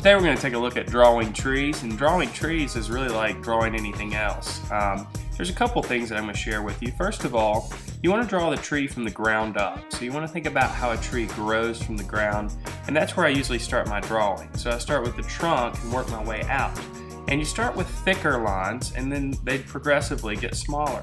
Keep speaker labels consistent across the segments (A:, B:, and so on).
A: Today we're going to take a look at drawing trees, and drawing trees is really like drawing anything else. Um, there's a couple things that I'm going to share with you. First of all, you want to draw the tree from the ground up. So you want to think about how a tree grows from the ground, and that's where I usually start my drawing. So I start with the trunk and work my way out. And you start with thicker lines, and then they progressively get smaller.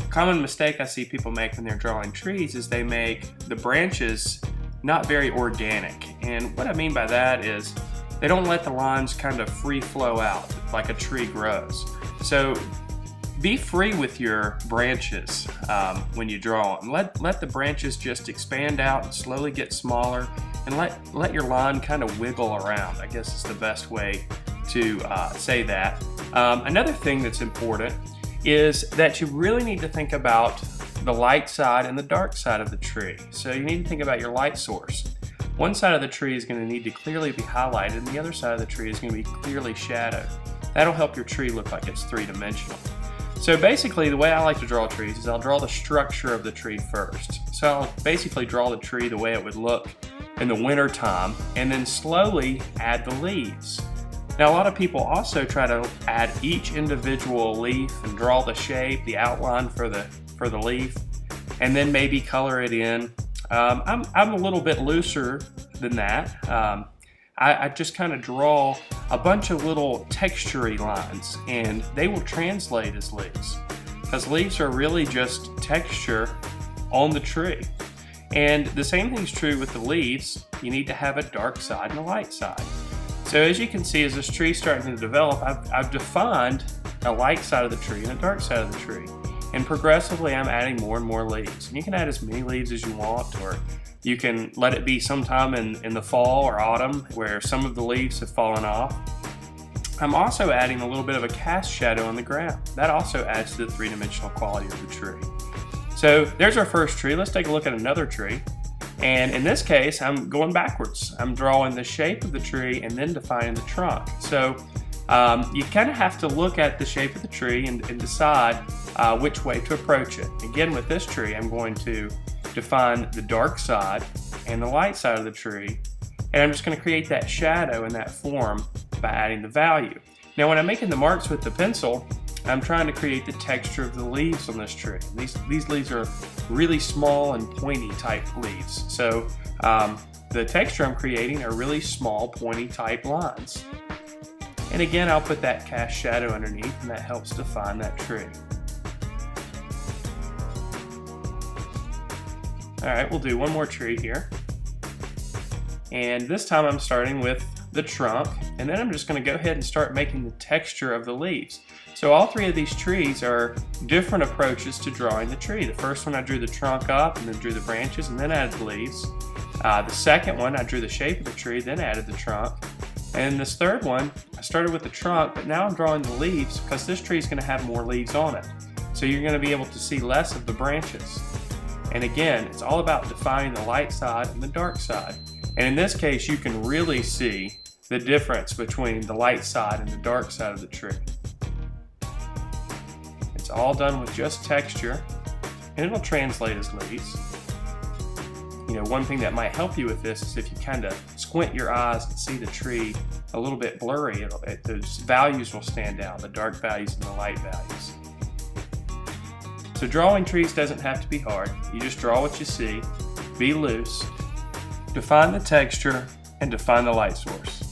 A: A common mistake I see people make when they're drawing trees is they make the branches not very organic. And what I mean by that is they don't let the lines kind of free flow out like a tree grows. So be free with your branches um, when you draw them. Let, let the branches just expand out and slowly get smaller and let, let your line kind of wiggle around. I guess is the best way to uh, say that. Um, another thing that's important is that you really need to think about the light side and the dark side of the tree. So you need to think about your light source. One side of the tree is going to need to clearly be highlighted and the other side of the tree is going to be clearly shadowed. That'll help your tree look like it's three-dimensional. So basically the way I like to draw trees is I'll draw the structure of the tree first. So I'll basically draw the tree the way it would look in the winter time and then slowly add the leaves. Now a lot of people also try to add each individual leaf and draw the shape, the outline for the, for the leaf, and then maybe color it in um, I'm, I'm a little bit looser than that. Um, I, I, just kind of draw a bunch of little textury lines and they will translate as leaves because leaves are really just texture on the tree. And the same thing is true with the leaves. You need to have a dark side and a light side. So as you can see, as this tree is starting to develop, I've, I've defined a light side of the tree and a dark side of the tree. And progressively, I'm adding more and more leaves. And you can add as many leaves as you want, or you can let it be sometime in, in the fall or autumn where some of the leaves have fallen off. I'm also adding a little bit of a cast shadow on the ground. That also adds to the three-dimensional quality of the tree. So there's our first tree. Let's take a look at another tree. And in this case, I'm going backwards. I'm drawing the shape of the tree and then defining the trunk. So um, you kind of have to look at the shape of the tree and, and decide uh, which way to approach it. Again, with this tree, I'm going to define the dark side and the light side of the tree, and I'm just going to create that shadow in that form by adding the value. Now, when I'm making the marks with the pencil, I'm trying to create the texture of the leaves on this tree. These, these leaves are really small and pointy type leaves. So um, the texture I'm creating are really small pointy type lines. And again, I'll put that cast shadow underneath and that helps define that tree. All right, we'll do one more tree here. And this time I'm starting with the trunk, and then I'm just gonna go ahead and start making the texture of the leaves. So all three of these trees are different approaches to drawing the tree. The first one I drew the trunk up and then drew the branches and then added the leaves. Uh, the second one I drew the shape of the tree, then added the trunk. And this third one, I started with the trunk, but now I'm drawing the leaves because this tree is gonna have more leaves on it. So you're gonna be able to see less of the branches. And again, it's all about defining the light side and the dark side. And in this case, you can really see the difference between the light side and the dark side of the tree. It's all done with just texture, and it'll translate as leaves. You know, one thing that might help you with this is if you kind of squint your eyes and see the tree a little bit blurry, it, the values will stand out, the dark values and the light values. So drawing trees doesn't have to be hard. You just draw what you see, be loose, define the texture, and define the light source.